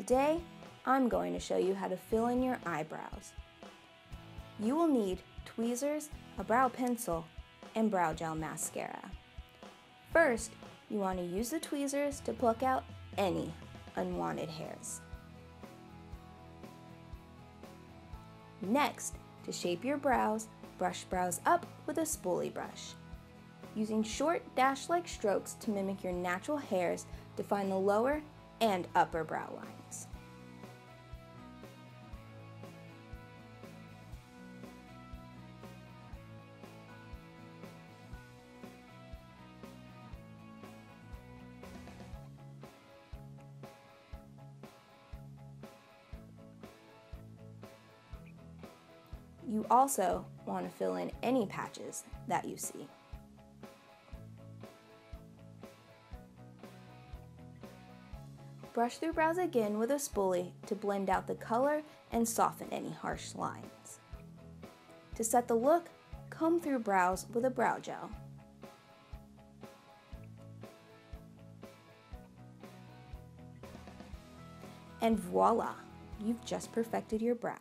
Today, I'm going to show you how to fill in your eyebrows. You will need tweezers, a brow pencil, and brow gel mascara. First, you want to use the tweezers to pluck out any unwanted hairs. Next, to shape your brows, brush brows up with a spoolie brush. Using short dash-like strokes to mimic your natural hairs, define the lower and upper brow lines. You also want to fill in any patches that you see. Brush through brows again with a spoolie to blend out the color and soften any harsh lines. To set the look, comb through brows with a brow gel. And voila, you've just perfected your brows.